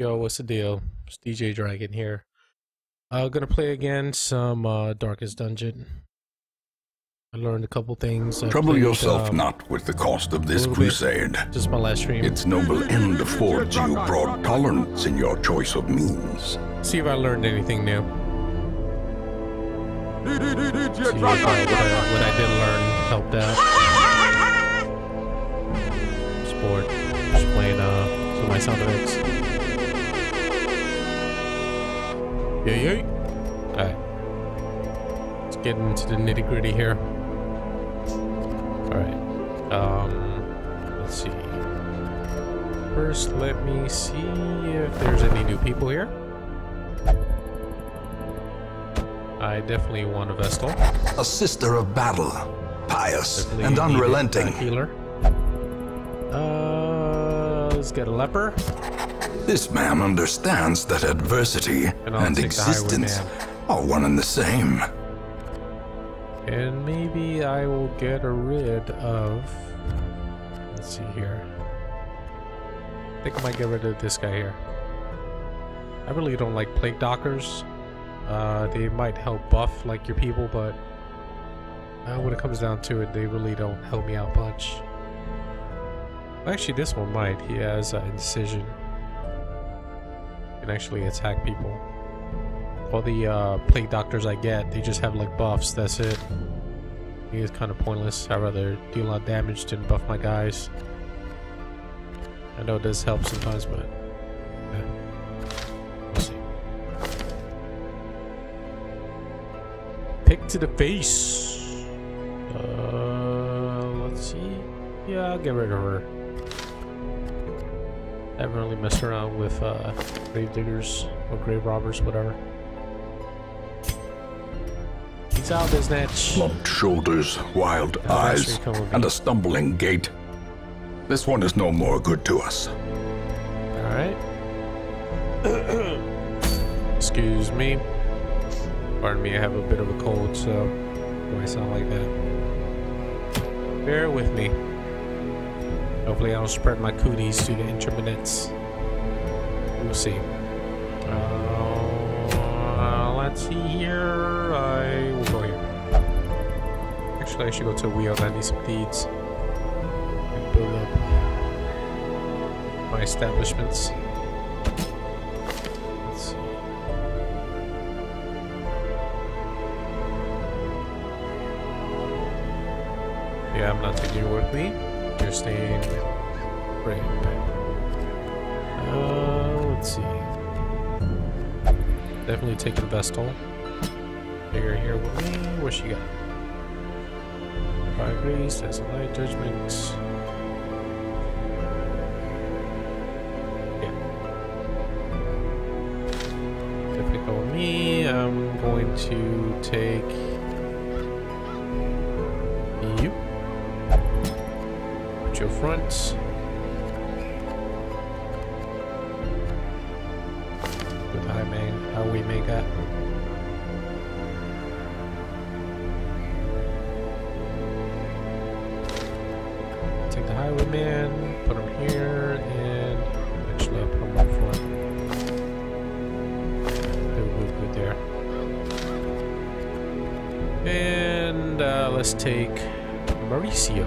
Yo, what's the deal? It's DJ Dragon here. Uh, gonna play again some uh, Darkest Dungeon. I learned a couple things. I Trouble played, yourself um, not with the cost of this bit. crusade. Just my last stream. Its noble end affords you broad tolerance in your choice of means. See if I learned anything new. See if what, I, what I did learn helped out. Sport. Just playing uh, some of my sound effects. Yeah, yeah. Alright. Let's get into the nitty gritty here. Alright. Um, let's see. First, let me see if there's any new people here. I definitely want a Vestal. A sister of battle, pious Definitely and need a unrelenting. healer. Uh, let's get a leper. This man understands that adversity And and take the highwayman. existence are one and the same. And maybe I will get rid of. Let's see here. I think I might get rid of this guy here. I really don't like plague doctors. Uh, they might help buff like your people, but uh, when it comes down to it, they really don't help me out much. Actually, this one might. He has uh, incision. Can actually attack people. All the uh, plague doctors I get, they just have like buffs. That's it. It's kind of pointless. I'd rather deal a lot of damage than buff my guys. I know it does help sometimes, but. We'll see. Pick to the face. Uh, let's see. Yeah, I'll get rid of her. I haven't really messed around with uh, grave diggers or grave robbers, whatever. He's out, Biznatch. Slumped shoulders, wild Oh, eyes, where you come with and a stumbling gait. This one is no more good to us. Alright. Excuse me. Pardon me, I have a bit of a cold, so it might sound like that. Bear with me. Hopefully I don't spread my cooties to the interminets. We'll see. Uh, let's see here. I will go here. Actually, I should go to Weald. I need some deeds. And build up my establishments. Yeah, I'm not taking you with me. You're staying. Great. Let's see. Definitely taking Vestal. Figure here with me. What she got? Five grace, that's a light judgment. Definitely go with me. I'm going to take you. Put your front. Let's take Mauricio.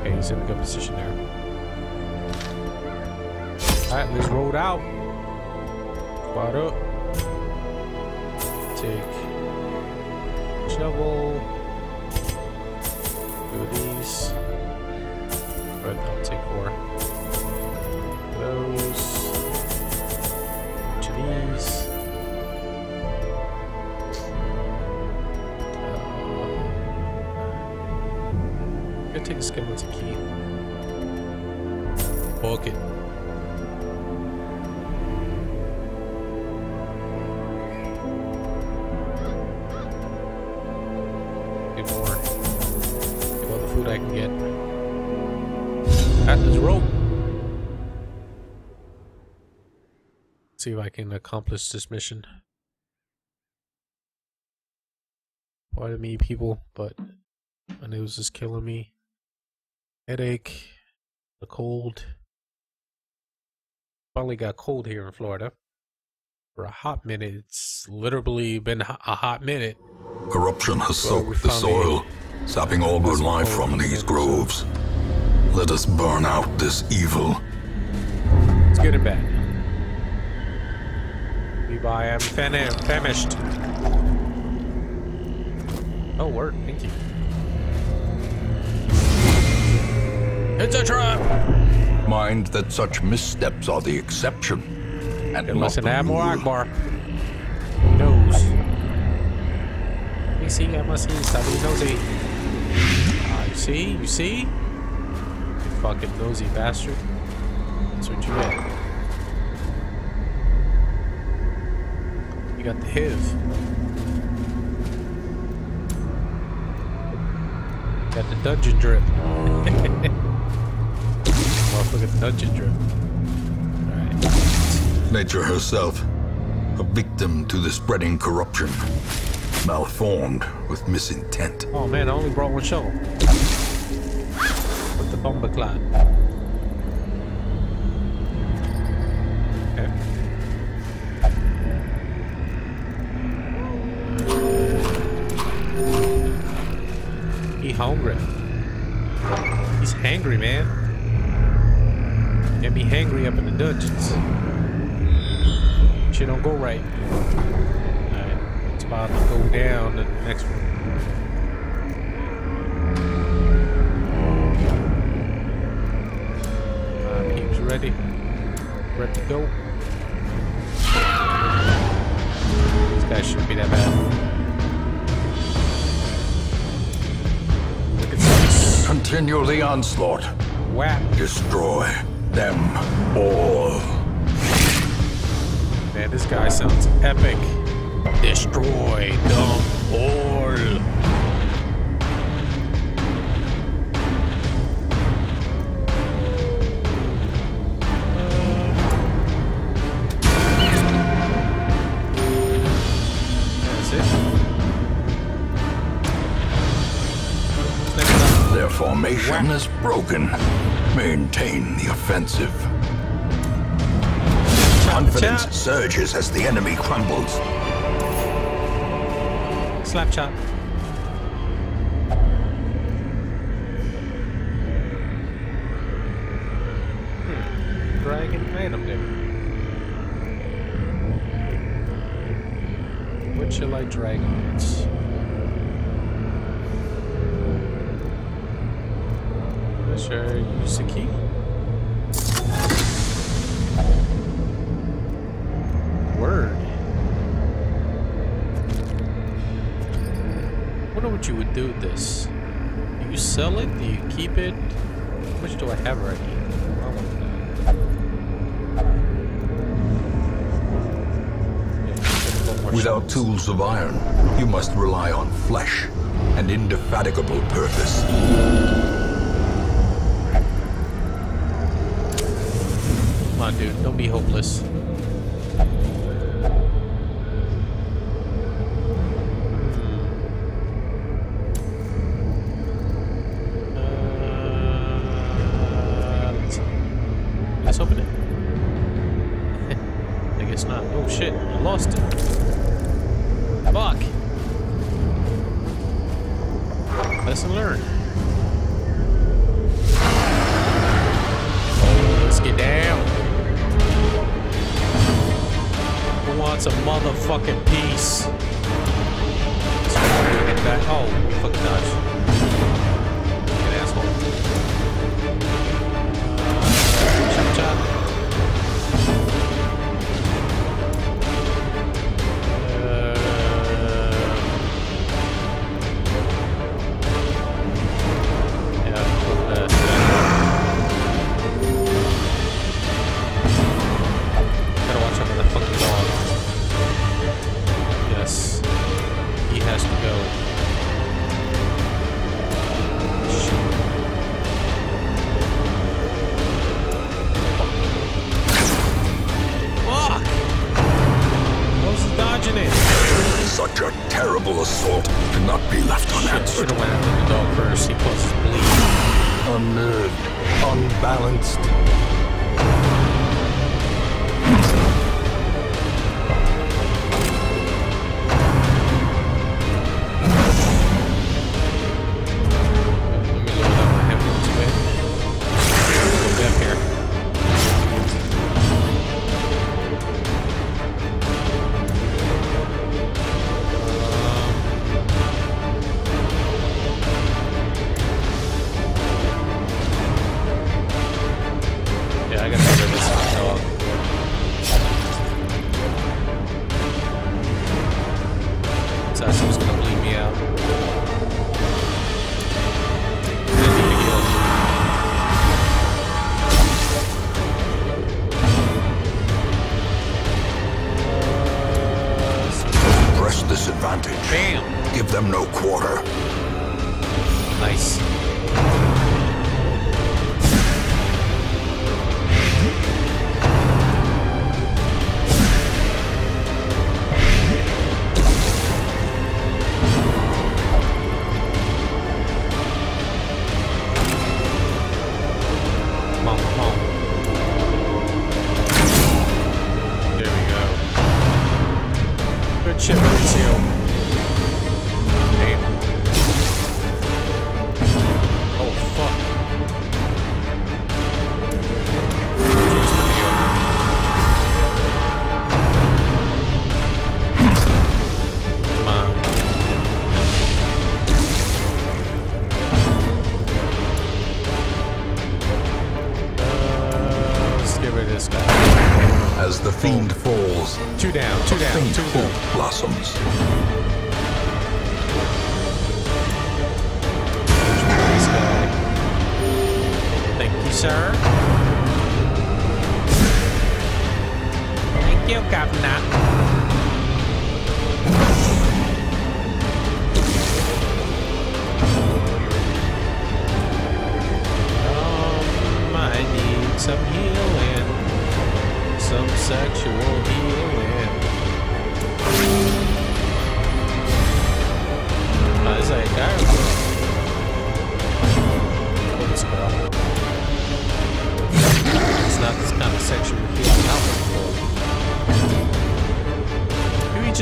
Okay, he's in a good position there. Alright, let's roll out. Squad up. Take shovel. Do these. Right, I'll take four. Let's roll. See if I can accomplish this mission. Pardon me, people, but my nose is killing me. Headache, a cold. Finally got cold here in Florida. For a hot minute, it's literally been a hot minute. Corruption has Well, soaked the soil, sapping all good life from these it, groves. Let us burn out this evil. It's good and bad. Levi, I'm fan- famished. Oh, word. Thank you. It's a trap! Mind that such missteps are the exception, and Okay, not listen, the Admiral rule. Ackbar. Nose. Let me see, I must see, stop being nosy. Ah, you see? You see? Fucking nosy bastard. That's what you get. You got the HIV. Got the dungeon drip. Motherfucker, the dungeon drip. Alright. Nature herself, a victim to the spreading corruption, malformed with misintent. Oh man, I only brought one shovel. The bomber clan. Okay. He hungry. He's hangry, man. Get me hangry up in the dungeons. Shit don't go right. Alright, it's about to go down the next one. Ready. Ready to go. This guy shouldn't be that bad. Look at this. Continue the onslaught. Whap. Destroy them all. Man, this guy sounds epic. Destroy them all. Formation is broken. Maintain the offensive. Confidence Chop. surges as the enemy crumbles. Slap chop. Hmm. Dragon item there. What shall I drag on it? Sure, use the key. Word. wonder what you would do with this. Do you sell it? Do you keep it? How much do I have right I want that. Yeah, just a couple more Without tools of iron, you must rely on flesh and indefatigable purpose. Come on, dude. Don't be hopeless. Uh, let's, motherfucking Unbalanced.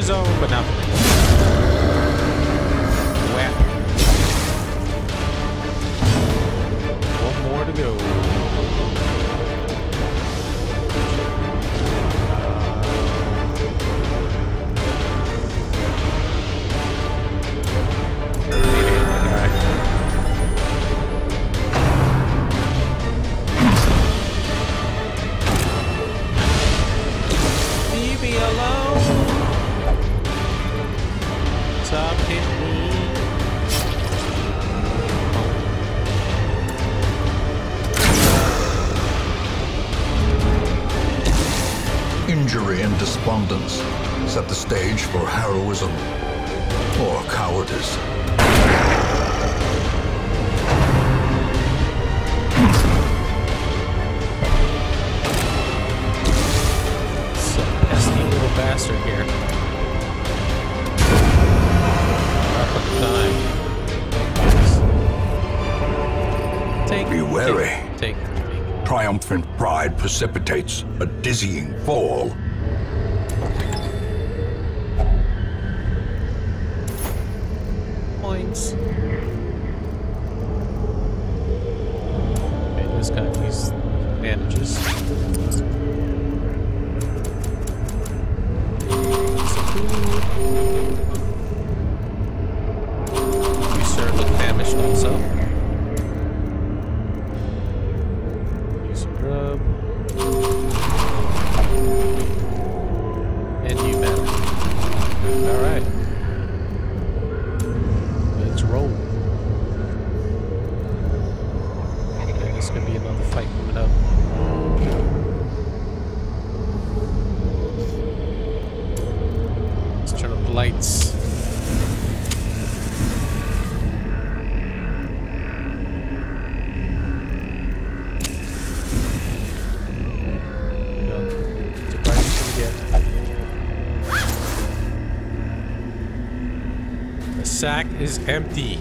his own, but not for me. Be wary. Take. Triumphant pride precipitates a dizzying fall. Points. Okay, this guy these bandages. You sir look famished also. is empty.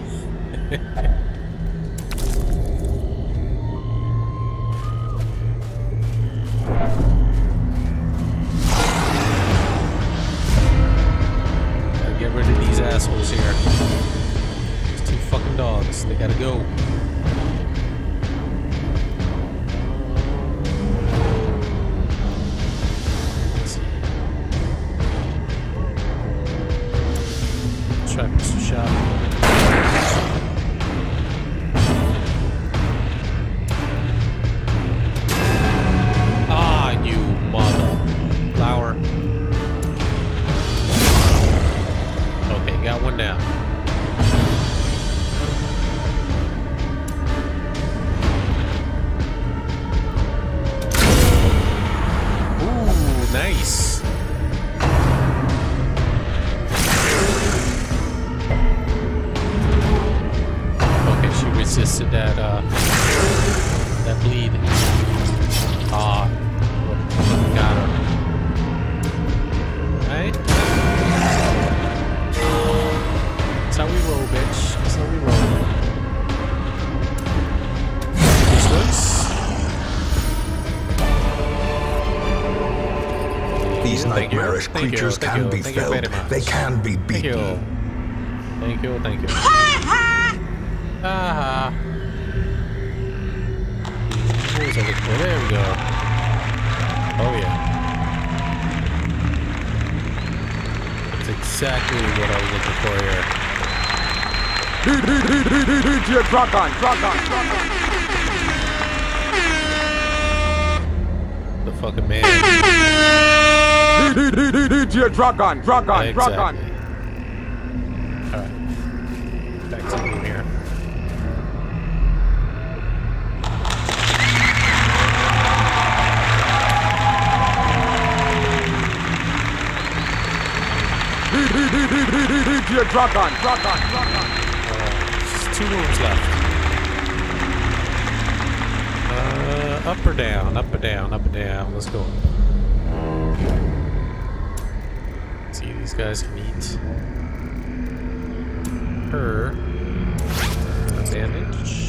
These thank nightmarish thank you, creatures thank can you, be thank you felled. They can be Thank you. beaten. Thank you, thank you. Ah. Here's a liquid. There we go. Oh yeah. That's exactly what I was looking for here. DJ Drug on, drug on, drug on. The fucking man. DJ Drug on, drug on, drug on. Exactly. Alright. Back to here. DJ Drug on, drug on. Just two rooms left. Uh, up or down, up or down, up or down. Let's go. These guys can eat her. Advantage. You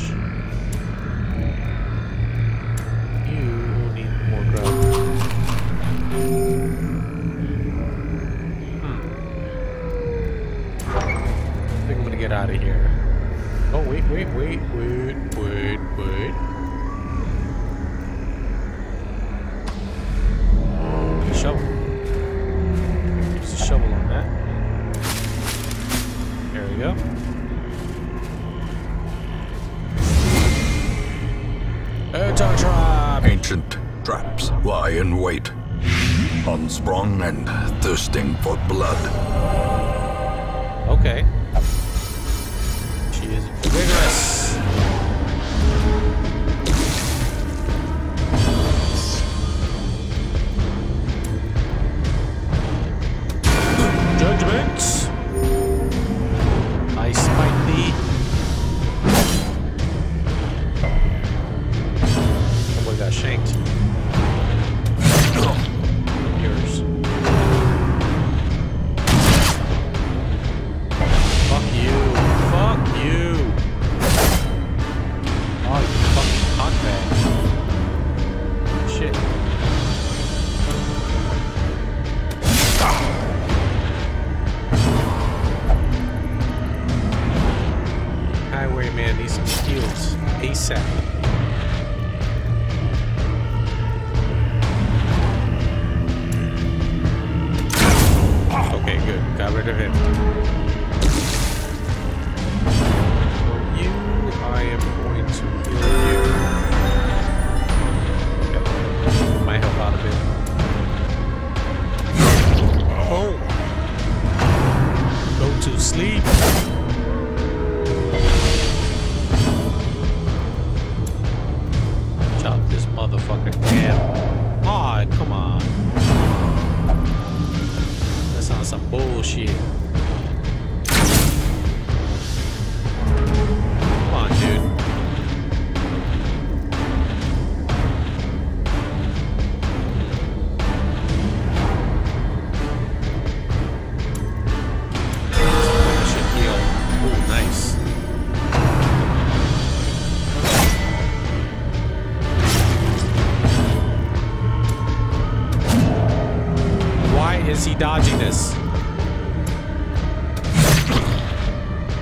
is he dodging this?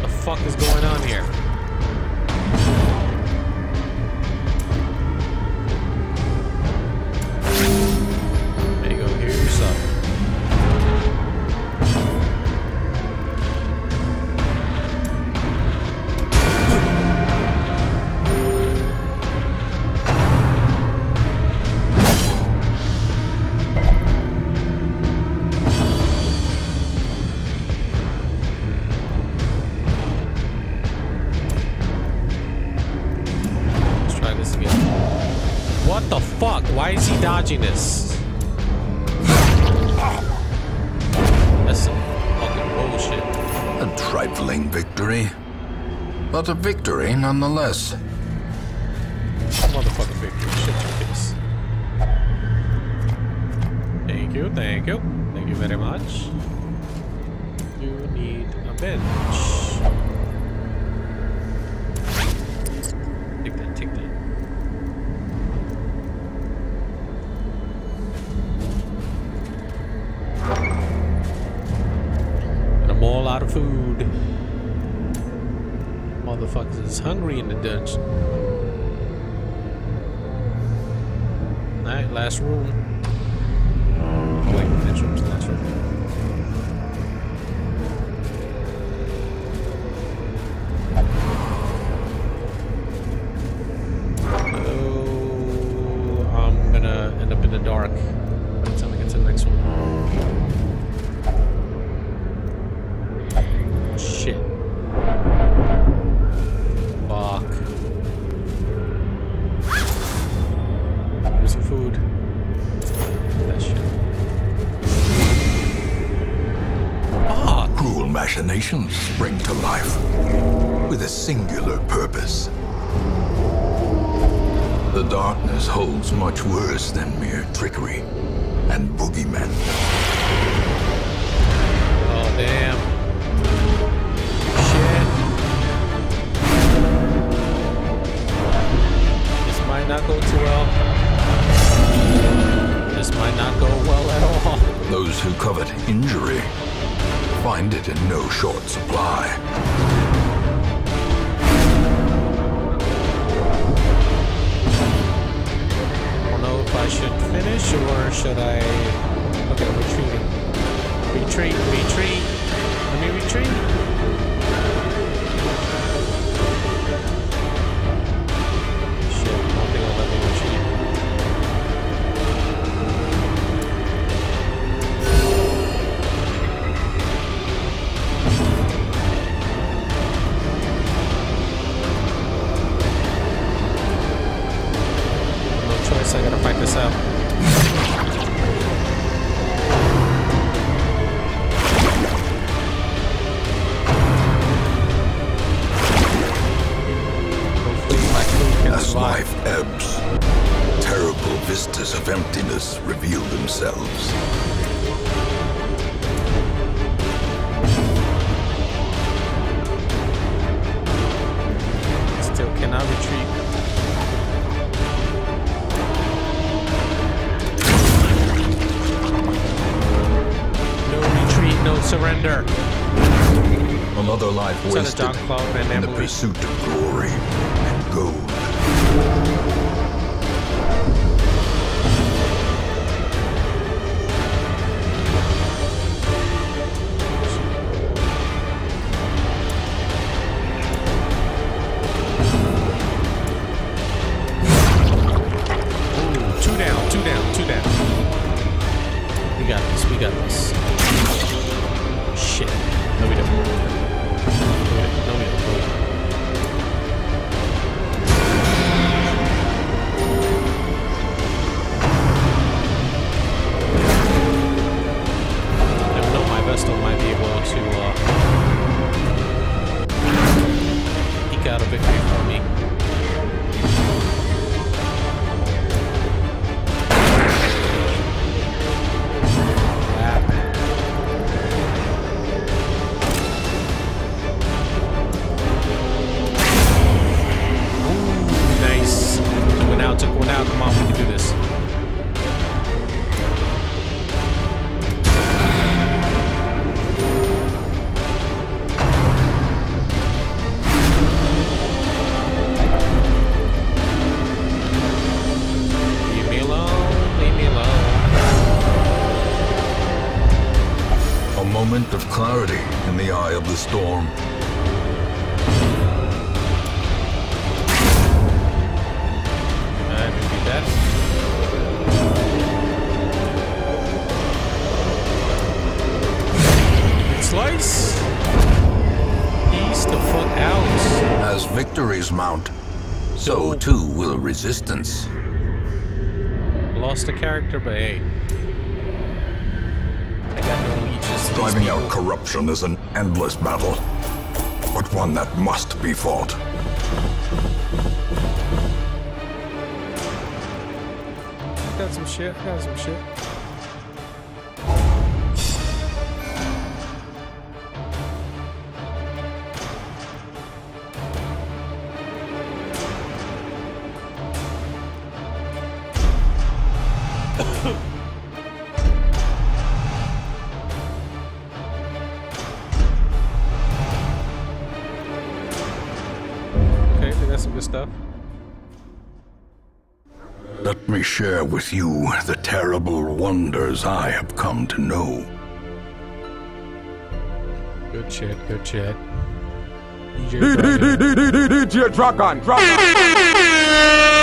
The fuck is going on here? That's some fucking bullshit. A trifling victory, but a victory nonetheless. Lot of food. Motherfuckers is hungry in the dungeon. Alright, last room. Might not go too well. This might not go well at all. Those who covet injury find it in no short supply. I don't know if I should finish or should I... Okay, retreating. Retreat, retreat. Let me retreat. Surrender. Another life wasted in the pursuit of glory and gold. Out. Come on, we can do this. Of clarity in the eye of the storm. Too will resistance. Lost a character, but hey. I got no leeches. Driving out corruption is an endless battle, but one that must be fought. Got some shit, got some shit. okay, we got some good stuff. Let me share with you the terrible wonders I have come to know. Good shit, good shit. DJ Dragon, Dragon.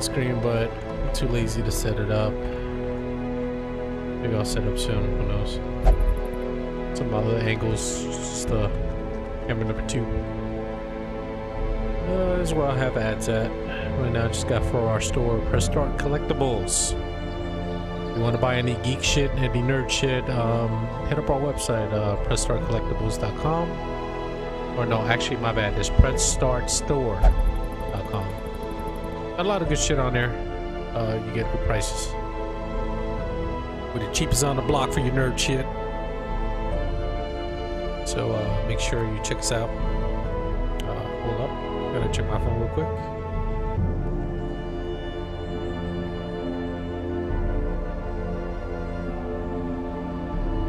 Screen, but I'm too lazy to set it up. Maybe I'll set up soon. Who knows? Some other angles. Just uh, camera number two. Uh, this is where I have ads at. Right now, I just got for our store, Press Start Collectibles. If you want to buy any geek shit, any nerd shit, um, hit up our website, uh, PressStartCollectibles.com. Or no, actually, my bad. It's PressStartStore.com. A lot of good shit on there. Uh, you get good prices. We're the cheapest on the block for your nerd shit. So uh, make sure you check us out. Uh, hold up. Gotta check my phone real quick.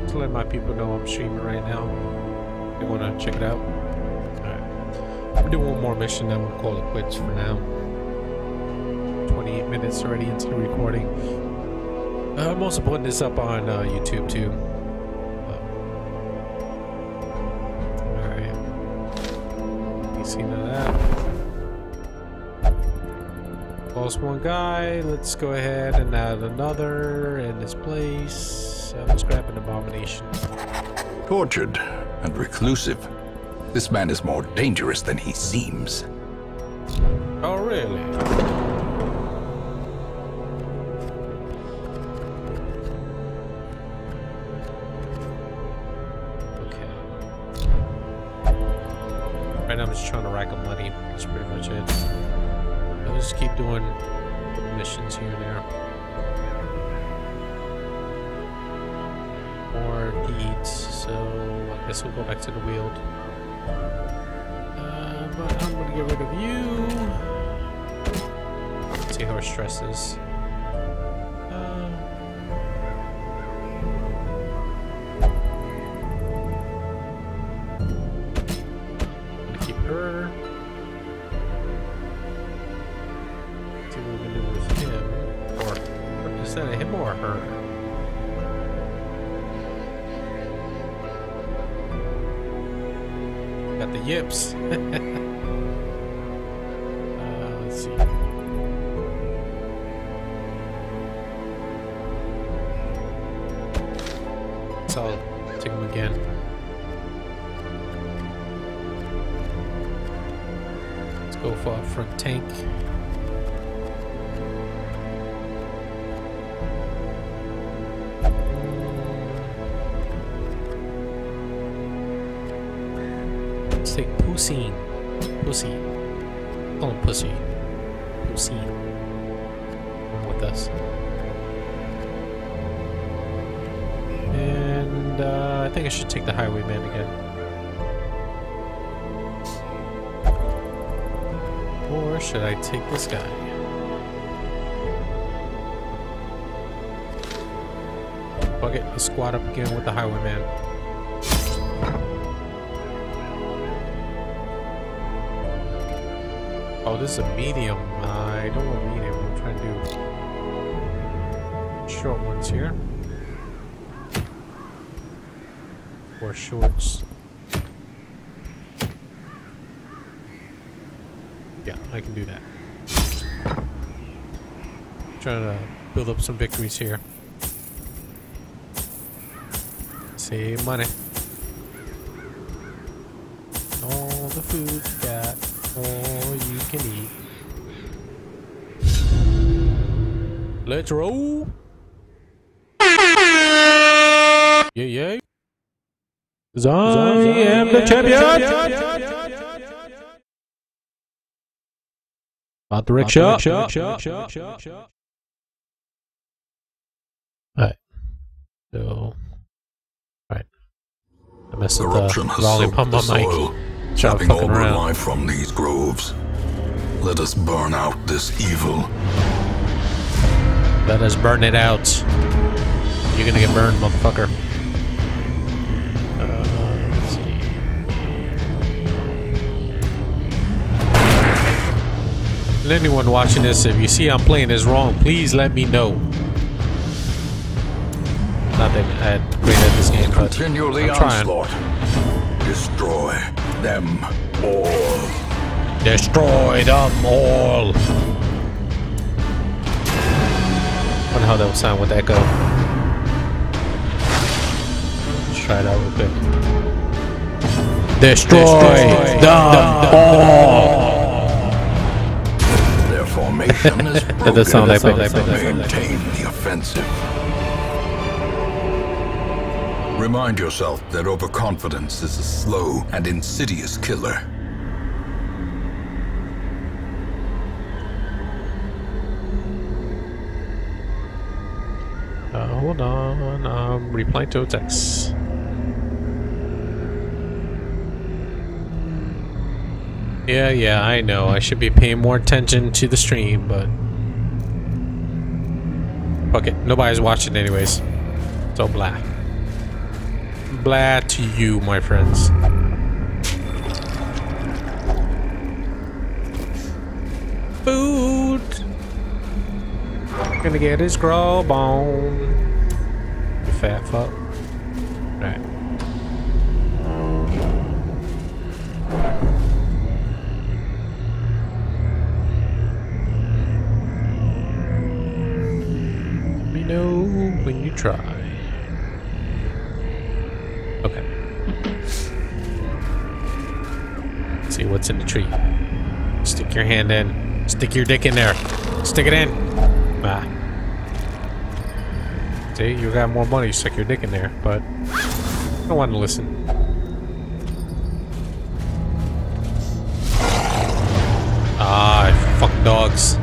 To let my people know I'm streaming right now. They want to check it out. Alright. We'll do one more mission, then we'll call it quits for now. 28 minutes already into the recording. Uh, I'm also putting this up on uh, YouTube too. Alright. You none of that? Lost one guy. Let's go ahead and add another in this place. Uh, let's grab an abomination. Tortured and reclusive. This man is more dangerous than he seems. Oh, really? Just trying to rack up money. That's pretty much it. I'll just keep doing missions here and there. More deeds, so I guess we'll go back to the Weald. Uh, but I'm gonna get rid of you. See how her stress is. Tank. Let's take Pussy. Pussy. Call him Pussy. Pussy. With us. And uh, I think I should take the Highwayman again. Or should I take this guy? Fuck it, let's squad up again with the Highwayman. Oh, this is a medium. I don't want medium. I'm trying to do short ones here. Or shorts. Yeah, I can do that. Trying to build up some victories here. Save money. All the food you got, all you can eat. Let's roll. Yeah, yeah. I am the champion. About the rickshaw. Alright. So. Alright. I messed with the has volume soaked on the my soil, mic. Trying to sapping all fucking around. life from these groves. Let us burn out this evil. Let us burn it out. You're gonna get burned, motherfucker. And anyone watching this, if you see I'm playing this wrong, please let me know. Not that I'm great at this game, but Continue the I'm trying. onslaught. Destroy them all. Destroy them all. Wonder how that would sound with echo. Let's try it out real quick. Destroy, them all. Their formation is broken. does sound like- Maintain the offensive. Remind yourself that overconfidence is a slow and insidious killer. Uh, hold on, I'm replying to a Yeah, yeah, I know. I should be paying more attention to the stream, but fuck it. Nobody's watching anyways. So blah. Blah to you, my friends. Food. Gonna get his grub on. You fat fuck. Hand in. Stick your dick in there. Stick it in. Ah. See, you got more money, stick your dick in there, but I don't want to listen. Ah, fuck dogs.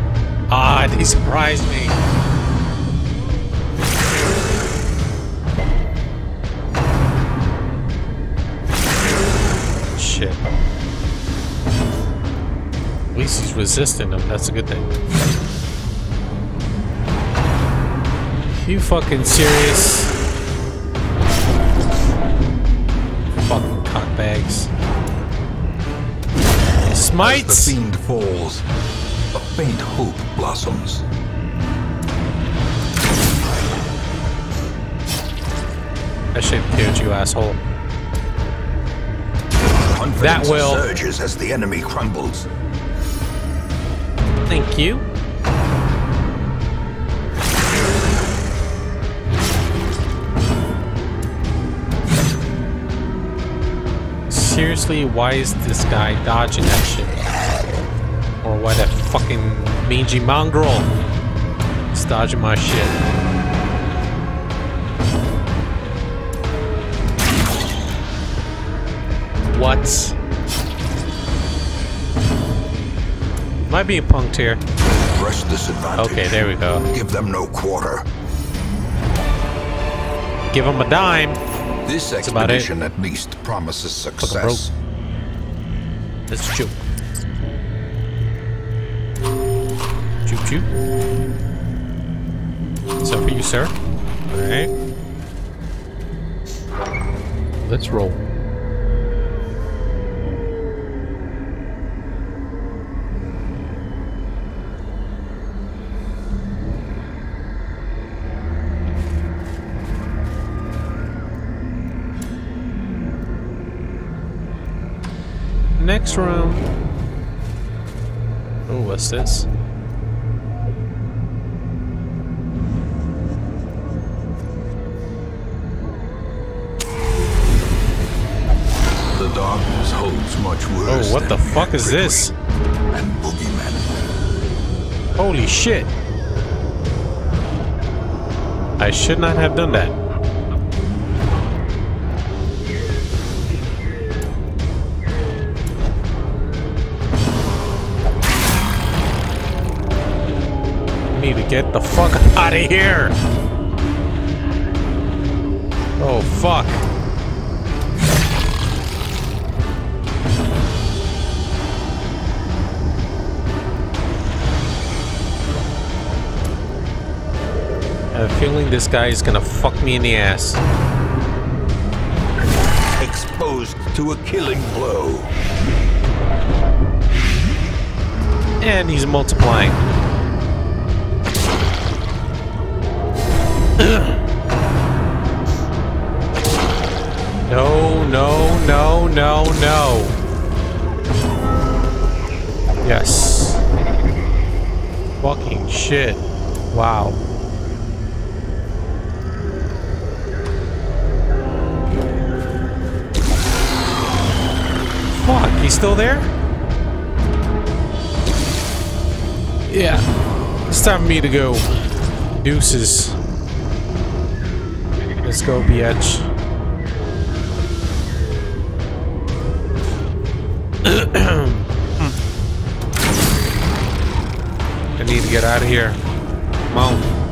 Ah, they surprised me. Resisting them, that's a good thing. You fucking serious? Fucking cockbags. As the Smites! fiend falls, a faint hope blossoms. I should killed you, asshole. Confidence will- surges as the enemy crumbles. Thank you. Seriously, why is this guy dodging that shit? Or why that fucking mangy mongrel is dodging my shit? What? Am I being punked here? Press disadvantage. Okay, there we go. Give them no quarter. Give them a dime. This about it. expedition at least promises success. Let's shoot. Shoot, shoot. So for you, sir. Alright. Let's roll. Next round. Oh, what's this? The darkness holds much worse. Oh, what the fuck is this? And boogeymen. Holy shit. I should not have done that. Get the fuck out of here. Oh, fuck. I have a feeling this guy is gonna fuck me in the ass. Exposed to a killing blow. And he's multiplying. No, no, no, no, no. Yes. Fucking shit. Wow. Fuck, he's still there? Yeah. It's time for me to go. Deuces. Let's go, bitch. I need to get out of here. Come on.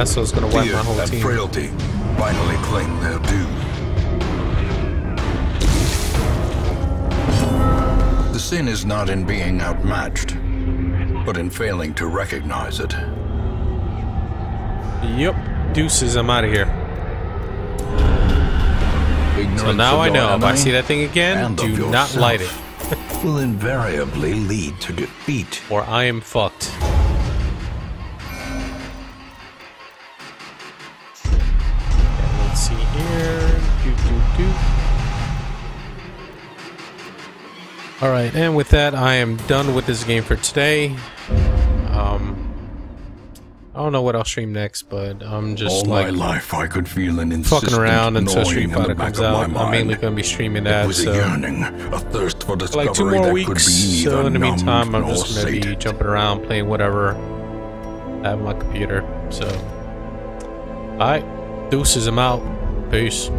Asshole's gonna wipe my whole team. frailty finally claim their due. The sin is not in being outmatched, but in failing to recognize it. Yep. Deuces, I'm out of here. Ignorance So now I know. If I see that thing again, do not light it. will invariably lead to defeat. Or I am fucked. Alright, and with that, I am done with this game for today. Um, I don't know what I'll stream next, but I'm just All like my life, I could feel an fucking around until Street Fighter comes out. I'm mainly going to be streaming It that, was a yearning, a thirst for discovery like two more weeks. could be neither So in the meantime, I'm just gonna be jumping around playing whatever. I have my computer. So, alright, deuces. I'm out. Peace.